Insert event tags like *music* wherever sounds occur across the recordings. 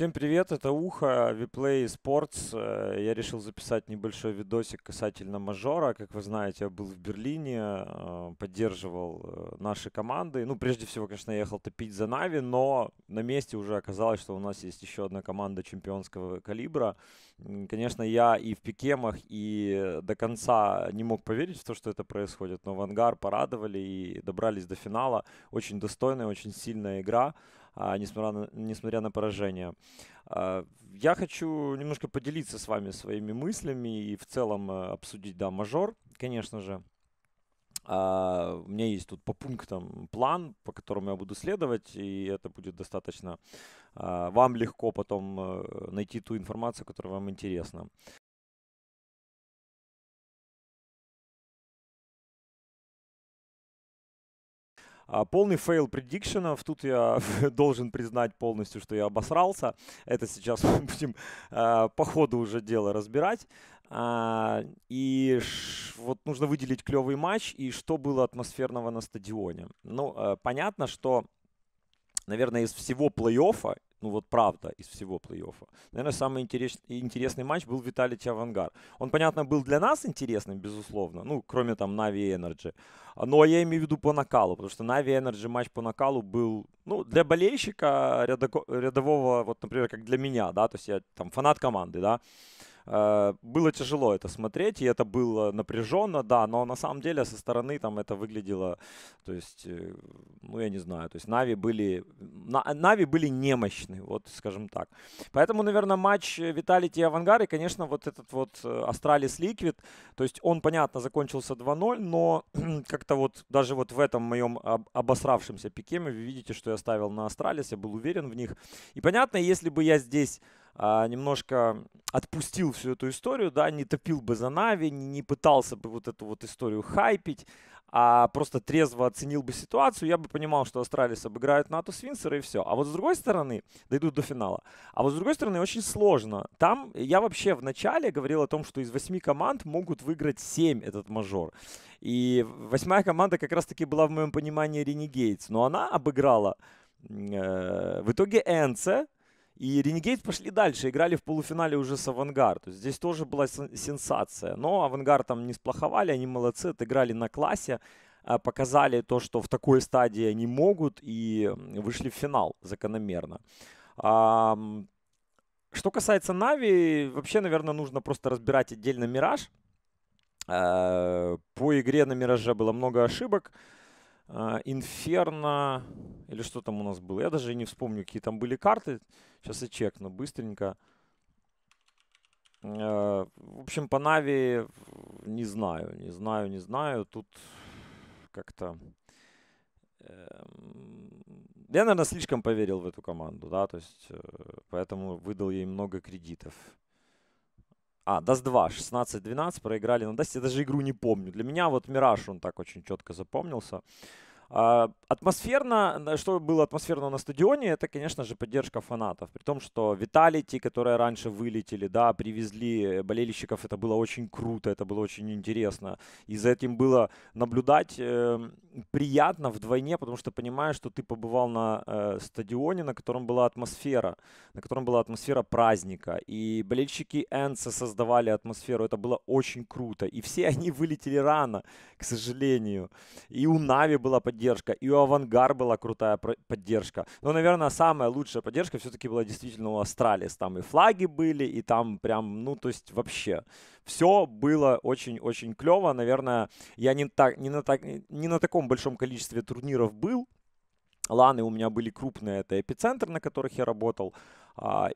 Всем привет, это Ухо, Виплей Sports. Э, я решил записать небольшой видосик касательно мажора. Как вы знаете, я был в Берлине, э, поддерживал э, наши команды. Ну, прежде всего, конечно, я ехал топить за Нави, но на месте уже оказалось, что у нас есть еще одна команда чемпионского калибра. Конечно, я и в пикемах, и до конца не мог поверить в то, что это происходит, но в ангар порадовали и добрались до финала. Очень достойная, очень сильная игра несмотря, на, несмотря на поражение. А, я хочу немножко поделиться с вами своими мыслями и в целом а, обсудить, да, мажор, конечно же. А, у меня есть тут по пунктам план, по которому я буду следовать, и это будет достаточно а, вам легко потом а, найти ту информацию, которая вам интересна. Полный фейл prediction ов. Тут я *laughs* должен признать полностью, что я обосрался. Это сейчас *laughs* мы будем а, по ходу уже дело разбирать. А, и вот нужно выделить клевый матч и что было атмосферного на стадионе. Ну, понятно, что, наверное, из всего плей-оффа ну вот правда, из всего плей-оффа. Наверное, самый интерес, интересный матч был Vitality AVANGAR. Он, понятно, был для нас интересным, безусловно, ну, кроме там NAVI NRG. Но я имею в виду по накалу, потому что NAVI NRG матч по накалу был, ну, для болельщика рядового, вот, например, как для меня, да, то есть я там фанат команды, да, было тяжело это смотреть, и это было напряженно, да, но на самом деле со стороны там это выглядело, то есть, э, ну я не знаю, то есть NAVI были, NAVI были немощны, вот скажем так. Поэтому, наверное, матч Vitality и AVANGAR, конечно, вот этот вот Astralis Liquid, то есть он, понятно, закончился 2-0, но *clears throat* как-то вот даже вот в этом моем обосравшемся pick е вы видите, что я ставил на Astralis, я был уверен в них. И понятно, если бы я здесь а, немножко отпустил всю эту историю, да, не топил бы за NAVI, не, пытался бы вот эту вот историю хайпить, а просто трезво оценил бы ситуацию, я бы понимал, что Astralis обыграют Natus Vincere и все. А вот с другой стороны, дойдут до финала. А вот с другой стороны, очень сложно. Там я вообще в начале говорил о том, что из восьми команд могут выиграть семь этот мажор. И восьмая команда как раз-таки была в моем понимании Ренегейтс. Но она обыграла э, в итоге Энце, и Ренегейт пошли дальше, играли в полуфинале уже с Авангар. То есть здесь тоже была сенсация. Но Авангар там не сплоховали, они молодцы, отыграли на классе, а, показали то, что в такой стадии они могут, и вышли в финал закономерно. Что касается Нави, вообще, наверное, нужно просто разбирать отдельно Мираж. А, по игре на Мираже было много ошибок. А, Инферно, или что там у нас было, я даже не вспомню, какие там были карты. Сейчас я чекну быстренько. А, в общем, по Нави не знаю, не знаю, не знаю. Тут как-то... Эм, я, наверное, слишком поверил в эту команду, да, то есть э, поэтому выдал ей много кредитов. А, Dust 2, 16-12 проиграли на Dust е. Я даже игру не помню. Для меня вот Мираж, он так очень четко запомнился. А, атмосферно, что было атмосферно на стадионе, это, конечно же, поддержка фанатов. При том, что Vitality, которые раньше вылетели, да, привезли болельщиков, это было очень круто, это было очень интересно. И за этим было наблюдать э, приятно вдвойне, потому что понимаешь, что ты побывал на э, стадионе, на котором была атмосфера, на котором была атмосфера праздника. И болельщики ENCE создавали атмосферу, это было очень круто. И все *laughs* они вылетели рано, к сожалению. И у NAVI была поддержка поддержка, и у AVANGAR была крутая поддержка. Но, наверное, самая лучшая поддержка все-таки была действительно у Astralis. Там и флаги были, и там прям, ну, то есть вообще все было очень-очень клево. Наверное, я не, так, не, на так, не на таком большом количестве турниров был, Ланы у меня были крупные, это эпицентр, на которых я работал,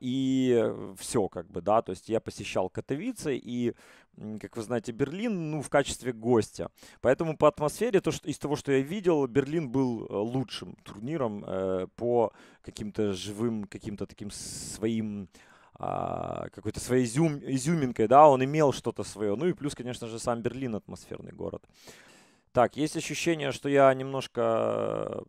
и все как бы, да, то есть я посещал Катовицы и, как вы знаете, Берлин, ну, в качестве гостя. Поэтому по атмосфере, то, что, из того, что я видел, Берлин был э, лучшим турниром э, по каким-то живым, каким-то таким своим а, какой-то своей изюм, изюминкой, да, он имел что-то свое. Ну и плюс, конечно же, сам Берлин атмосферный город. Так, есть ощущение, что я немножко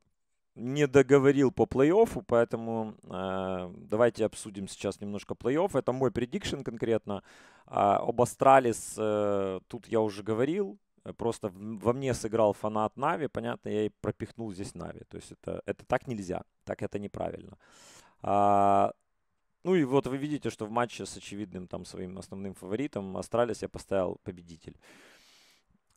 не договорил по плей-оффу, поэтому э, давайте обсудим сейчас немножко плей-офф. Это мой prediction конкретно. Э, об Astralis э, тут я уже говорил. Просто во мне сыграл фанат NAVI. Понятно, я и пропихнул здесь NAVI. То есть это, это так нельзя. Так это неправильно. А, ну и вот вы видите, что в матче с очевидным там своим основным фаворитом Astralis я поставил победитель.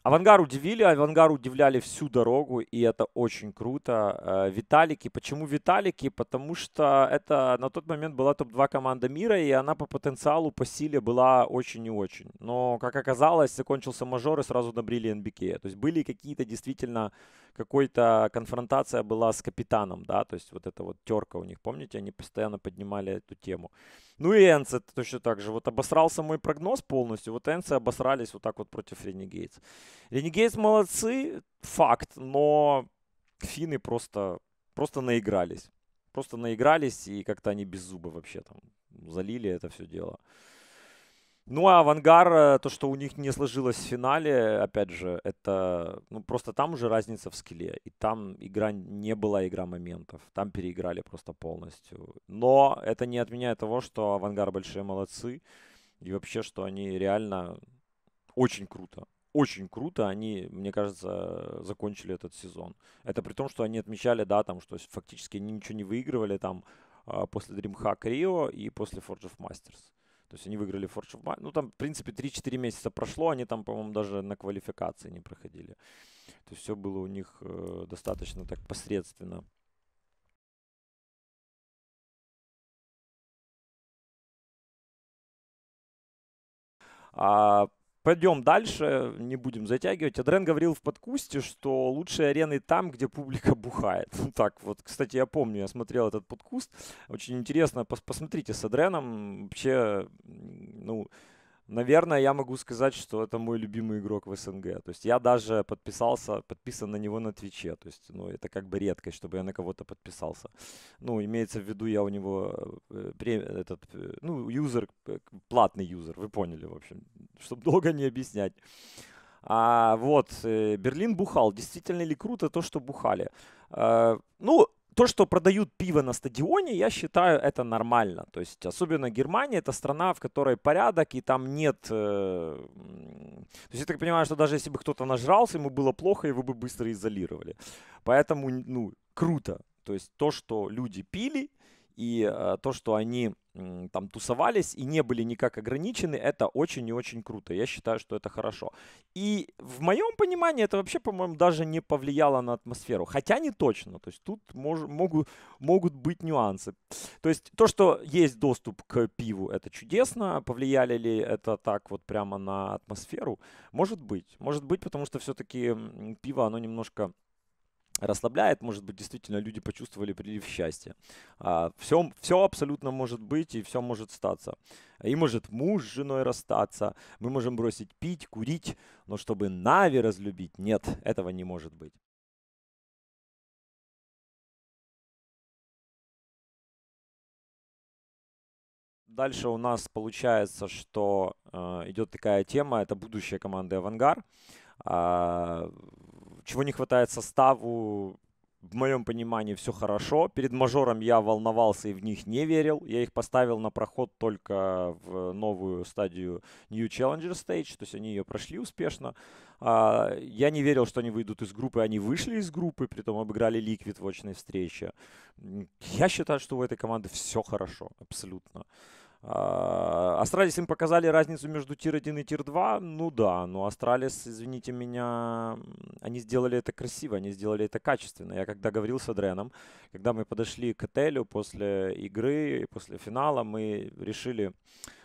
Авангар удивили, Авангар удивляли всю дорогу, и это очень круто. Э, Виталики, почему Виталики? Потому что это на тот момент была топ-2 команда мира, и она по потенциалу, по силе была очень и очень. Но, как оказалось, закончился мажор, и сразу набрили НБК. То есть были какие-то действительно, какой-то конфронтация была с капитаном, да, то есть вот эта вот терка у них, помните, они постоянно поднимали эту тему. Ну и Энце точно так же. Вот обосрался мой прогноз полностью. Вот Энце обосрались вот так вот против Ренегейтс. Ренегейтс молодцы, факт, но финны просто, просто наигрались. Просто наигрались, и как-то они без зуба вообще там залили это все дело. Ну, а Авангар, э, то, что у них не сложилось в финале, опять же, это, ну, просто там уже разница в скилле. И там игра не была игра моментов. Там переиграли просто полностью. Но это не отменяет того, что Авангар большие молодцы. И вообще, что они реально очень круто. Очень круто они, мне кажется, закончили этот сезон. Это при том, что они отмечали, да, там, что фактически они ничего не выигрывали там а, после DreamHack Rio и после Forge of Masters. То есть они выиграли Forge of Mind. Ну, там, в принципе, 3-4 месяца прошло, они там, по-моему, даже на квалификации не проходили. То есть все было у них э, достаточно так посредственно. А Пойдем дальше, не будем затягивать. Адрен говорил в подкусте, что лучшие арены там, где публика бухает. *laughs* Так вот, кстати, я помню, я смотрел этот подкуст. Очень интересно, пос посмотрите с Адреном. Вообще, ну, Наверное, я могу сказать, что это мой любимый игрок в СНГ. То есть я даже подписался, подписан на него на Твиче. То есть, ну, это как бы редкость, чтобы я на кого-то подписался. Ну, имеется в виду, я у него э, этот, э, ну, юзер, э, платный юзер, вы поняли, в общем, чтобы долго не объяснять. А, вот, Берлин бухал. Действительно ли круто то, что бухали? Ну, то, что продают пиво на стадионе, я считаю, это нормально. То есть, особенно Германия, это страна, в которой порядок, и там нет... Э, то есть, я так понимаю, что даже если бы кто-то нажрался, ему было плохо, его бы быстро изолировали. Поэтому, ну, круто. То есть, то, что люди пили, и э, то, что они там тусовались и не были никак ограничены, это очень и очень круто. Я считаю, что это хорошо. И в моем понимании это вообще, по-моему, даже не повлияло на атмосферу. Хотя не точно. То есть тут мож, могут, могут быть нюансы. То есть то, что есть доступ к пиву, это чудесно. Повлияли ли это так вот прямо на атмосферу? Может быть. Может быть, потому что все-таки пиво, оно немножко расслабляет, может быть, действительно люди почувствовали прилив счастья. А, все, все абсолютно может быть и все может статься. И может муж с женой расстаться, мы можем бросить пить, курить, но чтобы Нави разлюбить, нет, этого не может быть. Дальше у нас получается, что э, идет такая тема, это будущее команды «Авангар». А, чего не хватает составу, в моем понимании все хорошо. Перед мажором я волновался и в них не верил. Я их поставил на проход только в новую стадию New Challenger Stage, то есть они ее прошли успешно. А, я не верил, что они выйдут из группы, они вышли из группы, при том обыграли Liquid в очной встрече. Я считаю, что у этой команды все хорошо, абсолютно. А, Astralis им показали разницу между tier-1 и tier-2. Ну да, но Astralis, извините меня, они сделали это красиво, они сделали это качественно. Я когда говорил с Адреном, когда мы подошли к отелю после игры, после финала, мы решили,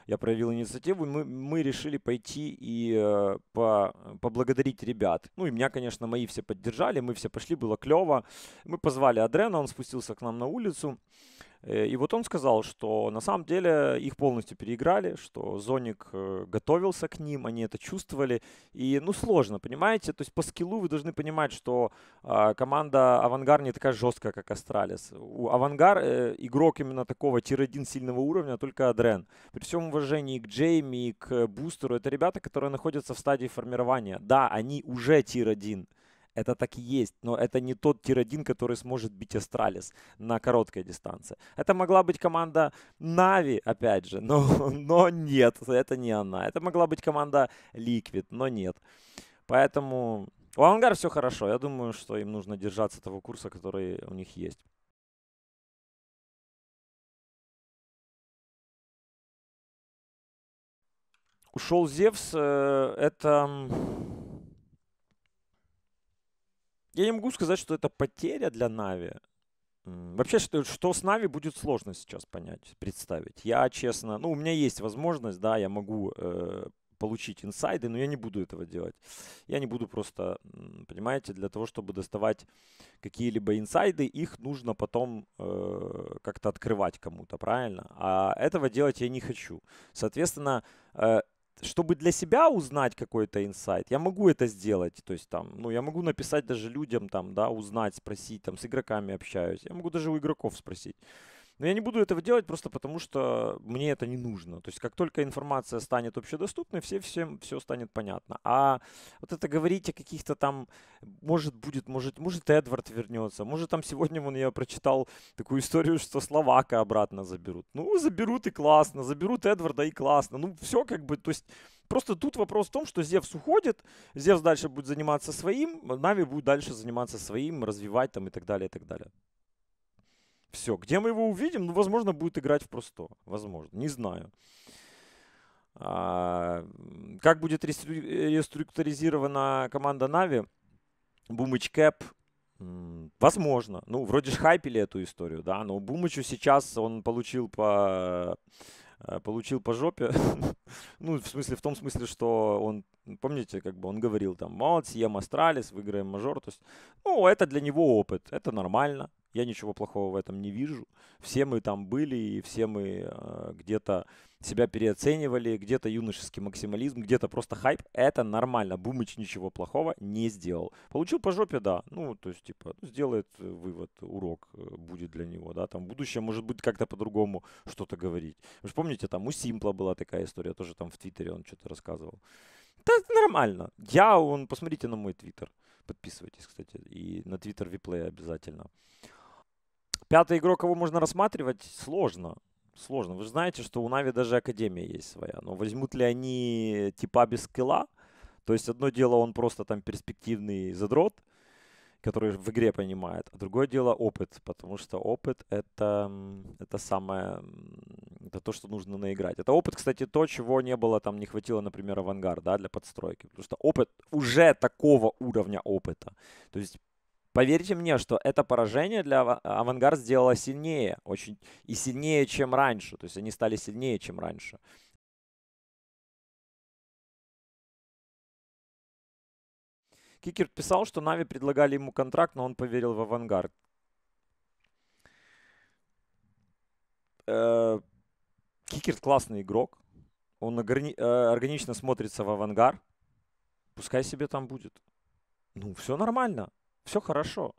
я проявил инициативу, мы, мы решили пойти и э, по, поблагодарить ребят. Ну и меня, конечно, мои все поддержали, мы все пошли, было клево. Мы позвали Адрена, он спустился к нам на улицу. Э, и вот он сказал, что на самом деле их полностью переиграли, что Зоник э, готовился к ним, они это чувствовали. И, ну, сложно, понимаете? То есть по скиллу вы должны понимать, что э, команда AVANGAR не такая жесткая, как Astralis. У AVANGAR э, игрок именно такого tier-1 сильного уровня, только Адрен. При всем уважении к Джейму и к Бустеру, это ребята, которые находятся в стадии формирования. Да, они уже tier-1. Это так и есть, но это не тот tier-1, который сможет бить Astralis на короткой дистанции. Это могла быть команда NAVI, опять же, *laughs* но, но нет, это не она. Это могла быть команда Liquid, но нет. Поэтому у Ангар все хорошо. Я думаю, что им нужно держаться того курса, который у них есть. Ушел Зевс. Э, это я не могу сказать, что это потеря для Нави. Вообще, что, что с Нави будет сложно сейчас понять, представить. Я, честно, ну, у меня есть возможность, да, я могу э, получить инсайды, но я не буду этого делать. Я не буду просто, понимаете, для того, чтобы доставать какие-либо инсайды, их нужно потом э, как-то открывать кому-то, правильно? А этого делать я не хочу. Соответственно, э, чтобы для себя узнать какой-то инсайт, я могу это сделать. То есть там, ну, я могу написать даже людям там, да, узнать, спросить, там, с игроками общаюсь. Я могу даже у игроков спросить. Но я не буду этого делать просто потому, что мне это не нужно. То есть как только информация станет общедоступной, все, всем все станет понятно. А вот это говорить о каких-то там, может будет, может, может Эдвард вернется, может там сегодня вон я прочитал такую историю, что Словака обратно заберут. Ну, заберут и классно, заберут Эдварда и классно. Ну, все как бы, то есть Просто тут вопрос в том, что Зевс уходит, Зевс дальше будет заниматься своим, Нави будет дальше заниматься своим, развивать там и так далее, и так далее. Все. Где мы его увидим? Ну, возможно, будет играть в просто. Возможно. Не знаю. А, как будет реструктуризирована команда NAVI? Бумыч Кэп. Возможно. Ну, вроде же хайпили эту историю, да, но Бумычу сейчас он получил по э, получил по жопе. *laughs* ну, в смысле, в том смысле, что он, помните, как бы он говорил там, вот, съем Astralis, выиграем мажор. То есть, ну, это для него опыт, это нормально. Я ничего плохого в этом не вижу. Все мы там были, и все мы э, где-то себя переоценивали, где-то юношеский максимализм, где-то просто хайп. Это нормально. Бумыч ничего плохого не сделал. Получил по жопе, да. Ну, то есть, типа, сделает вывод, урок э, будет для него, да. Там будущее может быть как-то по-другому что-то говорить. Вы же помните, там у Симпла была такая история, тоже там в Твиттере он что-то рассказывал. Это нормально. Я, он, посмотрите на мой Твиттер. Подписывайтесь, кстати. И на Твиттер Виплея обязательно. Пятый игрок, кого можно рассматривать, сложно. Сложно. Вы же знаете, что у Нави даже Академия есть своя. Но возьмут ли они типа без скилла? То есть одно дело, он просто там перспективный задрот, который в игре понимает, а другое дело опыт, потому что опыт это, это самое, это то, что нужно наиграть. Это опыт, кстати, то, чего не было, там не хватило, например, авангард, да, для подстройки, потому что опыт уже такого уровня опыта. То есть Поверьте мне, что это поражение для AVANGAR сделало сильнее, очень и сильнее, чем раньше. То есть они стали сильнее, чем раньше. Кикерт писал, что NAVI предлагали ему контракт, но он поверил в AVANGAR. Э, Кикерт классный игрок. Он э, органично смотрится в AVANGAR. Пускай себе там будет. Ну, все нормально. Все хорошо.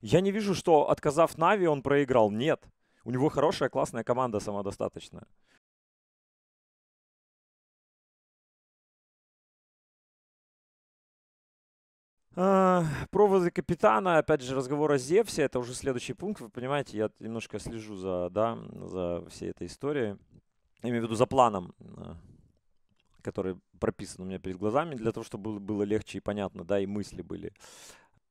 Я не вижу, что отказав Нави, он проиграл. Нет. У него хорошая, классная команда самодостаточная. А, проводы капитана, опять же, разговор о Зевсе, это уже следующий пункт, вы понимаете, я немножко слежу за, да, за всей этой историей, я имею в виду за планом, а, который прописан у меня перед глазами, для того, чтобы было легче и понятно, да, и мысли были.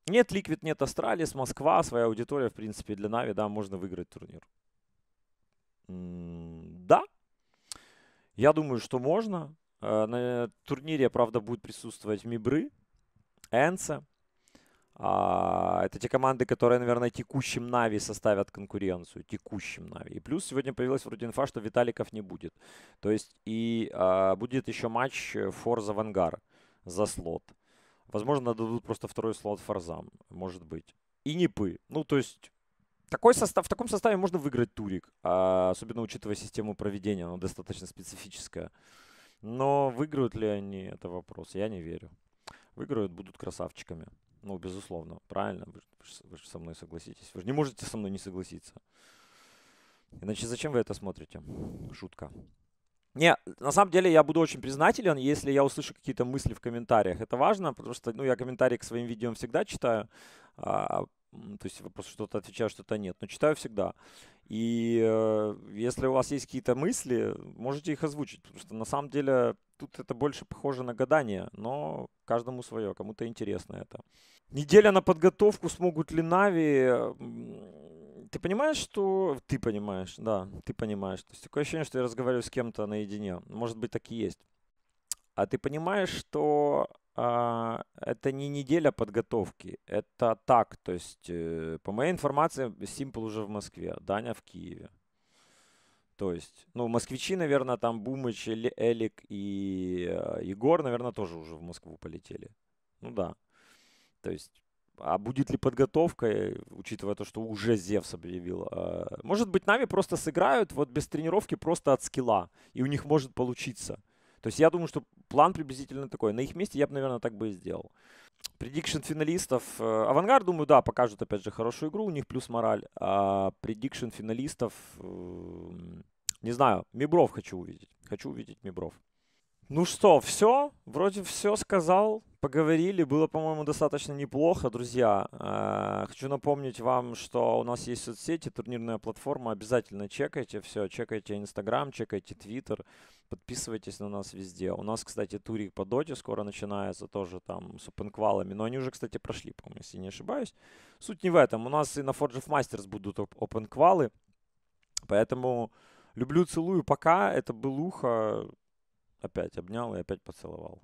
Нет Liquid, нет Astralis, Москва, своя аудитория, в принципе, для NAVI, да, можно выиграть турнир. Да, я думаю, что можно. Э, на турнире, правда, будет присутствовать MIBR ы, ENCE. Это те команды, которые, наверное, текущим NAVI составят конкуренцию. Текущим NAVI. И плюс сегодня появилась вроде инфа, что Виталиков не будет. То есть и а, будет еще матч Форза Вангар за слот. Возможно, дадут просто второй слот форзам, может быть. И Непы. Ну, то есть, такой состав, в таком составе можно выиграть турик, а, особенно учитывая систему проведения, она достаточно специфическая. Но выиграют ли они, это вопрос, я не верю. Выиграют, будут красавчиками. Ну, безусловно, правильно, вы, вы же со мной согласитесь. Вы же не можете со мной не согласиться. Иначе зачем вы это смотрите? Шутка. Не, на самом деле я буду очень признателен, если я услышу какие-то мысли в комментариях. Это важно, потому что ну, я комментарии к своим видео всегда читаю. А, то есть вопрос что-то отвечаю, что-то нет. Но читаю всегда. И э, если у вас есть какие-то мысли, можете их озвучить. Потому что на самом деле тут это больше похоже на гадание. Но каждому свое, кому-то интересно это. Неделя на подготовку смогут ли Нави ты понимаешь, что... Ты понимаешь, да, ты понимаешь. То есть такое ощущение, что я разговариваю с кем-то наедине. Может быть, так и есть. а ты понимаешь, что а, это не неделя подготовки, это так, то есть, э, по моей информации, Simple уже в Москве, Даня в Киеве. То есть, ну, москвичи, наверное, там Бумыч, Элик и э, Егор, наверное, тоже уже в Москву полетели. Ну да. То есть, а будет ли подготовка, э, учитывая то, что уже Зевс объявил? Э, может быть, NAVI просто сыграют вот без тренировки просто от скилла, и у них может получиться. То есть я думаю, что план приблизительно такой. На их месте я бы, наверное, так бы и сделал. Prediction финалистов. Э, AVANGAR, думаю, да, покажут, опять же, хорошую игру, у них плюс мораль. А prediction финалистов, не знаю, MIBR ов хочу увидеть. Хочу увидеть MIBR ов. Ну что, все? Вроде все сказал, поговорили. Было, по-моему, достаточно неплохо, друзья. Э, хочу напомнить вам, что у нас есть соцсети, турнирная платформа. Обязательно чекайте все. Чекайте Инстаграм, чекайте Твиттер. Подписывайтесь на нас везде. У нас, кстати, турик по доте скоро начинается тоже там с опенквалами. Но они уже, кстати, прошли, по-моему, если не ошибаюсь. Суть не в этом. У нас и на Forge of Masters будут опенквалы. Поэтому люблю, целую. Пока. Это был ухо опять обнял и опять поцеловал.